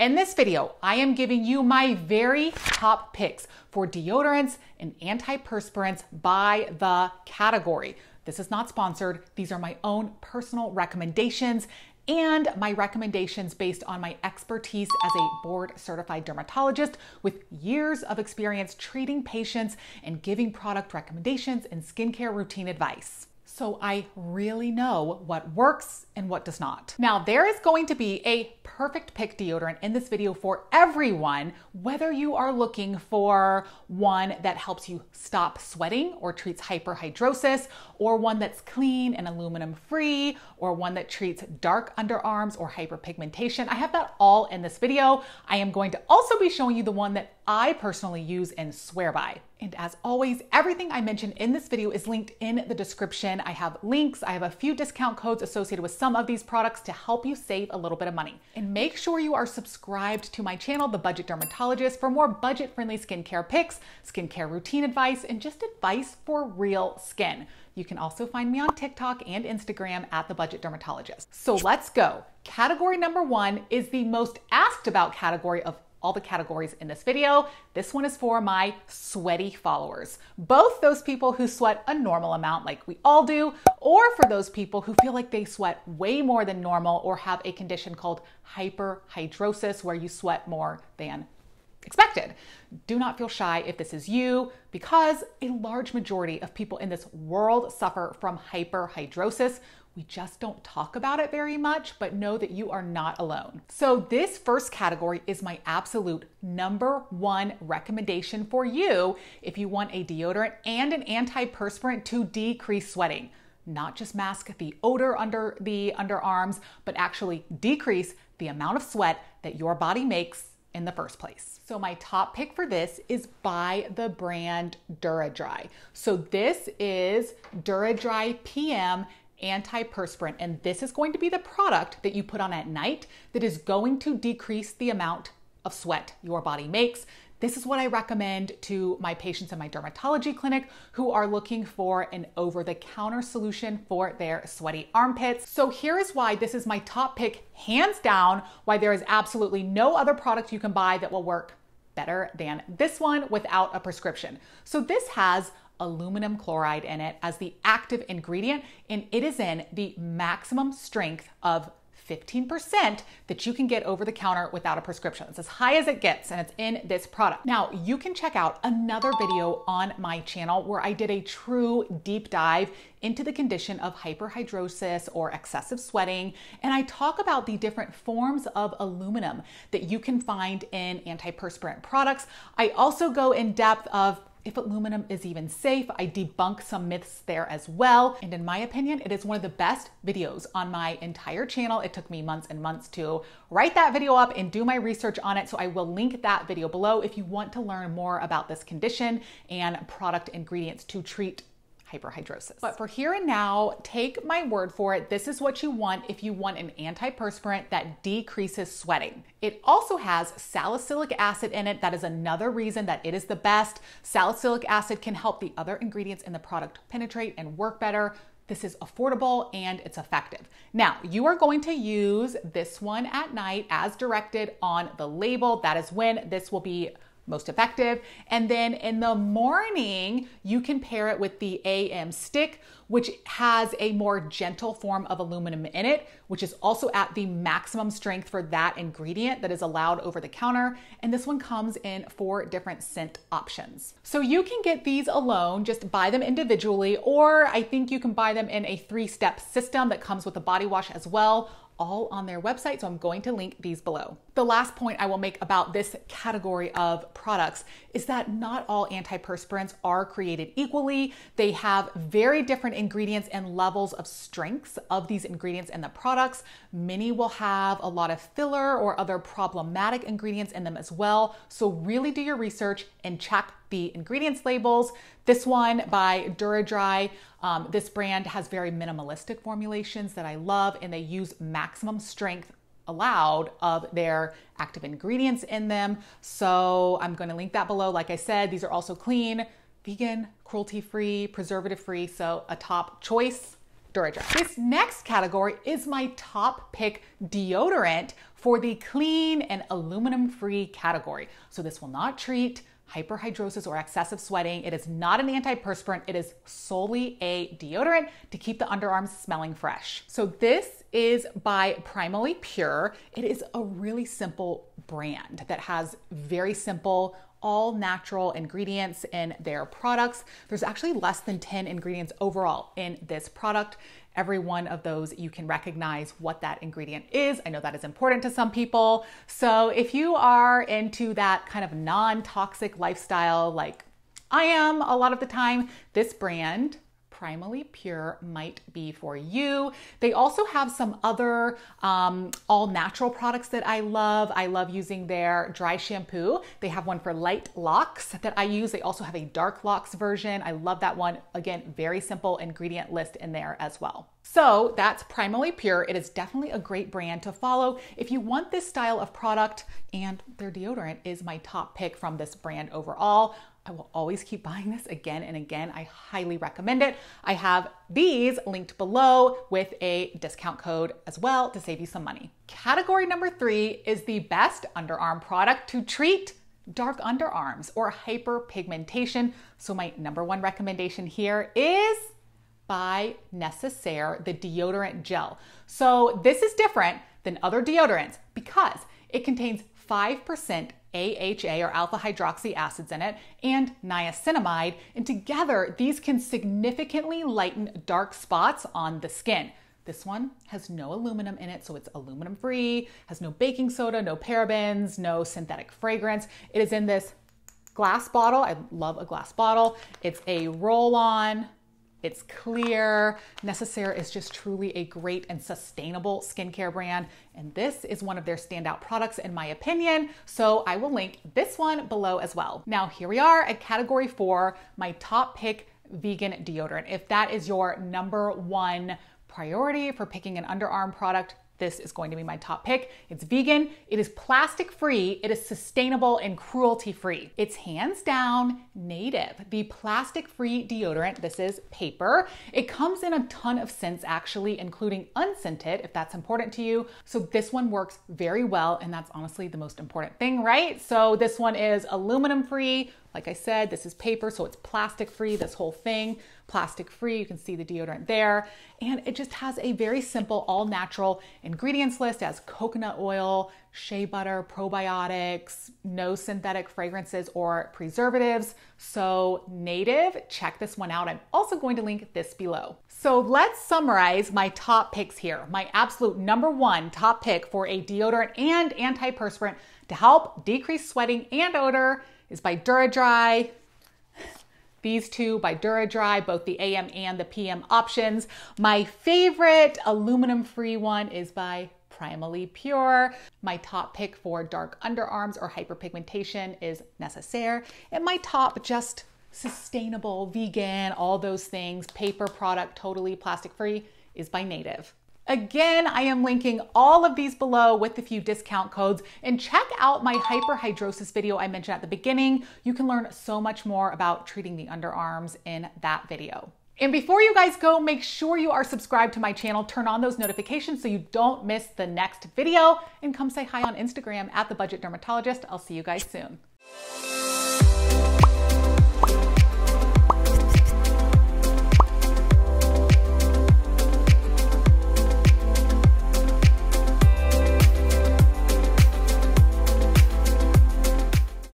In this video, I am giving you my very top picks for deodorants and antiperspirants by the category. This is not sponsored. These are my own personal recommendations and my recommendations based on my expertise as a board certified dermatologist with years of experience treating patients and giving product recommendations and skincare routine advice so I really know what works and what does not. Now, there is going to be a perfect pick deodorant in this video for everyone, whether you are looking for one that helps you stop sweating or treats hyperhidrosis, or one that's clean and aluminum free, or one that treats dark underarms or hyperpigmentation. I have that all in this video. I am going to also be showing you the one that I personally use and swear by. And as always, everything I mention in this video is linked in the description. I have links, I have a few discount codes associated with some of these products to help you save a little bit of money. And make sure you are subscribed to my channel, The Budget Dermatologist, for more budget friendly skincare picks, skincare routine advice, and just advice for real skin. You can also find me on TikTok and Instagram at The Budget Dermatologist. So let's go. Category number one is the most asked about category of all the categories in this video. This one is for my sweaty followers, both those people who sweat a normal amount like we all do, or for those people who feel like they sweat way more than normal or have a condition called hyperhidrosis where you sweat more than expected. Do not feel shy if this is you because a large majority of people in this world suffer from hyperhidrosis, we just don't talk about it very much, but know that you are not alone. So, this first category is my absolute number one recommendation for you if you want a deodorant and an antiperspirant to decrease sweating. Not just mask the odor under the underarms, but actually decrease the amount of sweat that your body makes in the first place. So my top pick for this is by the brand DuraDry. So this is DuraDry PM antiperspirant. And this is going to be the product that you put on at night that is going to decrease the amount of sweat your body makes. This is what I recommend to my patients in my dermatology clinic who are looking for an over the counter solution for their sweaty armpits. So, here is why this is my top pick, hands down, why there is absolutely no other product you can buy that will work better than this one without a prescription. So, this has aluminum chloride in it as the active ingredient, and it is in the maximum strength of 15% that you can get over the counter without a prescription. It's as high as it gets, and it's in this product. Now, you can check out another video on my channel where I did a true deep dive into the condition of hyperhidrosis or excessive sweating, and I talk about the different forms of aluminum that you can find in antiperspirant products. I also go in depth of if aluminum is even safe. I debunk some myths there as well. And in my opinion, it is one of the best videos on my entire channel. It took me months and months to write that video up and do my research on it. So I will link that video below if you want to learn more about this condition and product ingredients to treat hyperhidrosis. But for here and now, take my word for it. This is what you want if you want an antiperspirant that decreases sweating. It also has salicylic acid in it. That is another reason that it is the best. Salicylic acid can help the other ingredients in the product penetrate and work better. This is affordable and it's effective. Now, you are going to use this one at night as directed on the label. That is when this will be most effective. And then in the morning, you can pair it with the AM stick, which has a more gentle form of aluminum in it, which is also at the maximum strength for that ingredient that is allowed over the counter. And this one comes in four different scent options. So you can get these alone, just buy them individually, or I think you can buy them in a three step system that comes with a body wash as well all on their website, so I'm going to link these below. The last point I will make about this category of products is that not all antiperspirants are created equally. They have very different ingredients and levels of strengths of these ingredients in the products. Many will have a lot of filler or other problematic ingredients in them as well. So really do your research and check the ingredients labels. This one by DuraDry, um, this brand has very minimalistic formulations that I love, and they use maximum strength allowed of their active ingredients in them. So I'm going to link that below. Like I said, these are also clean, vegan, cruelty free, preservative free. So a top choice DuraDry. This next category is my top pick deodorant for the clean and aluminum free category. So this will not treat hyperhidrosis or excessive sweating. It is not an antiperspirant. It is solely a deodorant to keep the underarms smelling fresh. So this is by Primally Pure. It is a really simple brand that has very simple all natural ingredients in their products. There's actually less than 10 ingredients overall in this product. Every one of those, you can recognize what that ingredient is. I know that is important to some people. So if you are into that kind of non toxic lifestyle, like I am a lot of the time, this brand Primally Pure might be for you. They also have some other um, all natural products that I love. I love using their dry shampoo. They have one for light locks that I use. They also have a dark locks version. I love that one. Again, very simple ingredient list in there as well. So that's Primally Pure. It is definitely a great brand to follow. If you want this style of product, and their deodorant is my top pick from this brand overall. I will always keep buying this again and again. I highly recommend it. I have these linked below with a discount code as well to save you some money. Category number three is the best underarm product to treat dark underarms or hyperpigmentation. So, my number one recommendation here is by Necessaire, the deodorant gel. So, this is different than other deodorants because it contains 5% AHA or alpha hydroxy acids in it and niacinamide, and together these can significantly lighten dark spots on the skin. This one has no aluminum in it, so it's aluminum free, has no baking soda, no parabens, no synthetic fragrance. It is in this glass bottle. I love a glass bottle. It's a roll on it's clear. Necessaire is just truly a great and sustainable skincare brand. And this is one of their standout products, in my opinion. So I will link this one below as well. Now, here we are at category four, my top pick vegan deodorant. If that is your number one priority for picking an underarm product, this is going to be my top pick. It's vegan, it is plastic free, it is sustainable and cruelty free. It's hands down native. The plastic free deodorant, this is paper. It comes in a ton of scents actually, including unscented if that's important to you. So this one works very well, and that's honestly the most important thing, right? So this one is aluminum free, like I said, this is paper, so it's plastic free, this whole thing, plastic free. You can see the deodorant there. And it just has a very simple, all natural ingredients list as coconut oil, shea butter, probiotics, no synthetic fragrances or preservatives. So, native, check this one out. I'm also going to link this below. So, let's summarize my top picks here. My absolute number one top pick for a deodorant and antiperspirant to help decrease sweating and odor is by DuraDry. These two by DuraDry, both the AM and the PM options. My favorite aluminum free one is by Primally Pure. My top pick for dark underarms or hyperpigmentation is Necessaire. And my top just sustainable, vegan, all those things, paper product, totally plastic free is by Native. Again, I am linking all of these below with a few discount codes and check out my hyperhidrosis video I mentioned at the beginning. You can learn so much more about treating the underarms in that video. And before you guys go, make sure you are subscribed to my channel, turn on those notifications so you don't miss the next video, and come say hi on Instagram at The Budget Dermatologist. I'll see you guys soon.